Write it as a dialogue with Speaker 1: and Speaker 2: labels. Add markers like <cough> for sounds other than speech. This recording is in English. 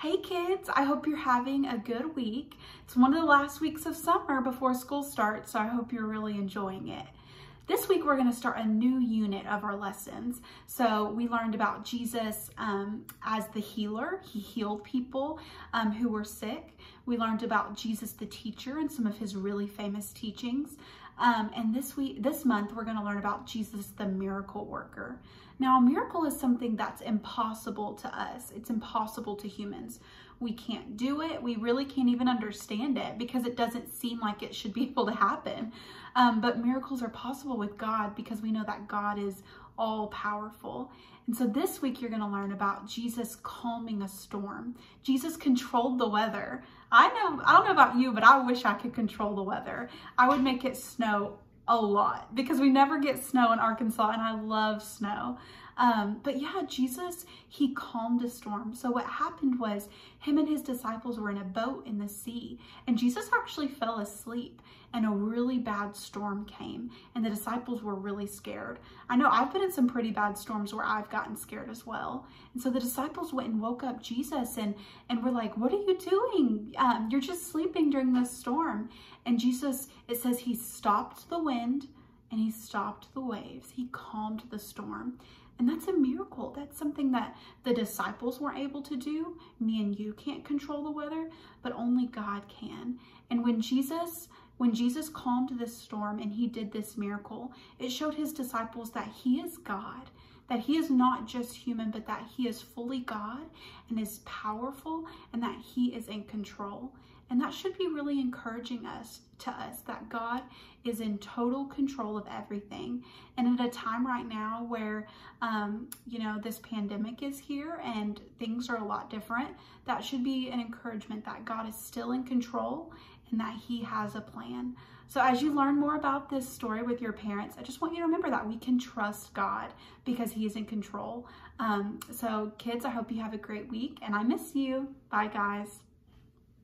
Speaker 1: Hey kids, I hope you're having a good week. It's one of the last weeks of summer before school starts, so I hope you're really enjoying it. This week we're going to start a new unit of our lessons. So we learned about Jesus um, as the healer. He healed people um, who were sick. We learned about Jesus the teacher and some of his really famous teachings. Um, and this week, this month, we're going to learn about Jesus the miracle worker. Now, a miracle is something that's impossible to us. It's impossible to humans. We can't do it. We really can't even understand it because it doesn't seem like it should be <laughs> able to happen. Um, but miracles are possible with God because we know that God is all powerful. And so this week you're going to learn about Jesus calming a storm. Jesus controlled the weather. I know, I don't know about you, but I wish I could control the weather. I would make it snow a lot because we never get snow in Arkansas and I love snow. Um, but yeah, Jesus, he calmed a storm. So what happened was him and his disciples were in a boat in the sea and Jesus actually fell asleep and a really bad storm came and the disciples were really scared. I know I've been in some pretty bad storms where I've gotten scared as well. And so the disciples went and woke up Jesus and, and were like, what are you doing? Um, you're just sleeping during this storm. And Jesus, it says he stopped the wind and he stopped the waves. He calmed the storm. And that's a miracle. That's something that the disciples weren't able to do. Me and you can't control the weather, but only God can. And when Jesus when Jesus calmed this storm and he did this miracle, it showed his disciples that he is God, that he is not just human, but that he is fully God and is powerful and that he is in control. And that should be really encouraging us to us that God is in total control of everything. And at a time right now where, um, you know, this pandemic is here and things are a lot different, that should be an encouragement that God is still in control and that he has a plan. So as you learn more about this story with your parents, I just want you to remember that we can trust God because he is in control. Um, so kids, I hope you have a great week and I miss you. Bye guys.